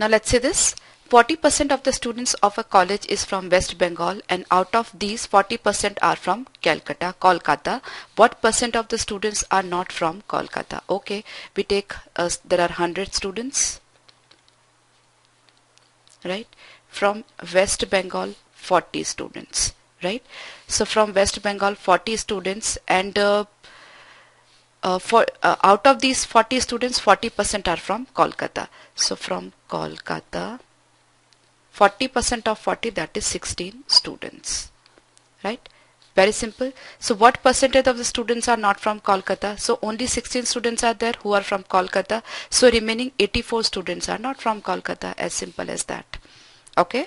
Now let's say this 40% of the students of a college is from West Bengal and out of these 40% are from Calcutta, Kolkata. What percent of the students are not from Kolkata? Okay, we take, uh, there are 100 students, right? From West Bengal, 40 students, right? So from West Bengal, 40 students and uh, uh, for uh, out of these 40 students 40% are from Kolkata. So from Kolkata 40% of 40 that is 16 students. Right? Very simple. So what percentage of the students are not from Kolkata? So only 16 students are there who are from Kolkata. So remaining 84 students are not from Kolkata as simple as that. Okay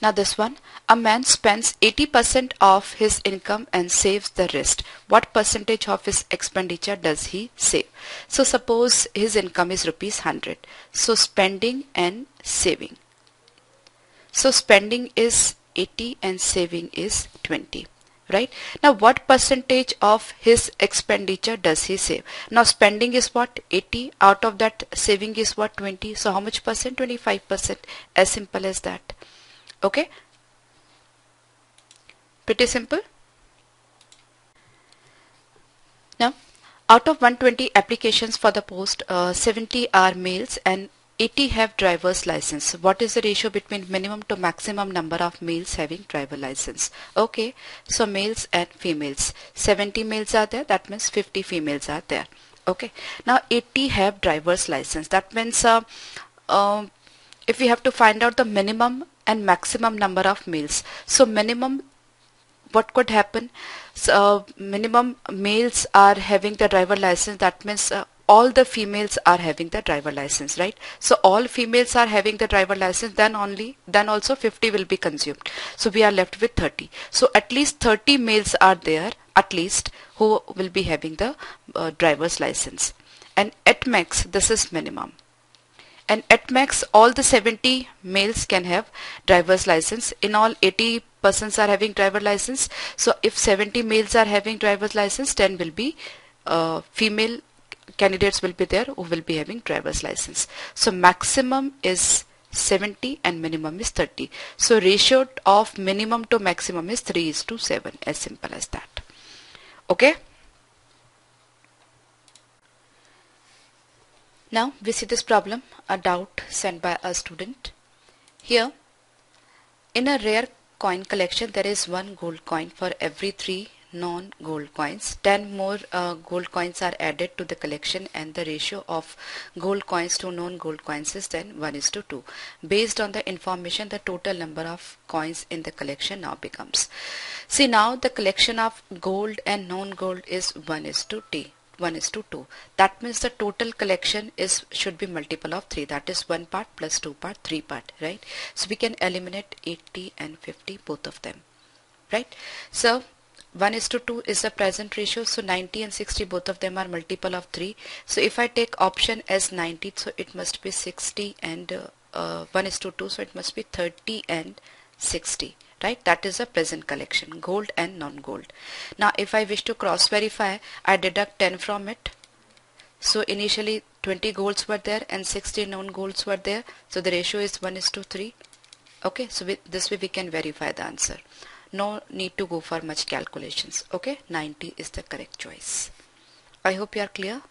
now this one, a man spends 80% of his income and saves the rest. What percentage of his expenditure does he save? So suppose his income is rupees 100. So spending and saving. So spending is 80 and saving is 20 right? Now what percentage of his expenditure does he save? Now spending is what? 80 out of that saving is what? 20 so how much percent? 25 percent. As simple as that okay? Pretty simple. Now out of 120 applications for the post uh, 70 are males and 80 have driver's license. What is the ratio between minimum to maximum number of males having driver license? Okay so males and females. 70 males are there that means 50 females are there. Okay now 80 have driver's license. That means uh, uh, if we have to find out the minimum and maximum number of males. So minimum what could happen? So, minimum males are having the driver license. That means uh, all the females are having the driver license right? So all females are having the driver license then only then also 50 will be consumed. So we are left with 30 so at least 30 males are there at least who will be having the uh, driver's license. And at max this is minimum and at max all the 70 males can have driver's license. In all 80 persons are having driver license. So if 70 males are having driver's license 10 will be uh, female candidates will be there who will be having driver's license. So maximum is 70 and minimum is 30 so ratio of minimum to maximum is 3 is to 7 as simple as that. Okay Now we see this problem, a doubt sent by a student. Here, in a rare coin collection, there is one gold coin for every three non-gold coins. 10 more uh, gold coins are added to the collection and the ratio of gold coins to non-gold coins is then 1 is to 2. Based on the information, the total number of coins in the collection now becomes. See now the collection of gold and non-gold is 1 is to t. 1 is to 2 that means the total collection is should be multiple of 3 that is 1 part plus 2 part 3 part right? So we can eliminate 80 and 50 both of them right? So 1 is to 2 is the present ratio. So 90 and 60 both of them are multiple of 3 so if I take option as 90 so it must be 60 and uh, uh, 1 is to 2 so it must be 30 and 60 right? That is a present collection gold and non-gold. Now if I wish to cross verify I deduct 10 from it. So initially 20 golds were there and 60 non-golds were there. So the ratio is 1 is to 3 okay? So with this way we can verify the answer. No need to go for much calculations. Okay? 90 is the correct choice. I hope you are clear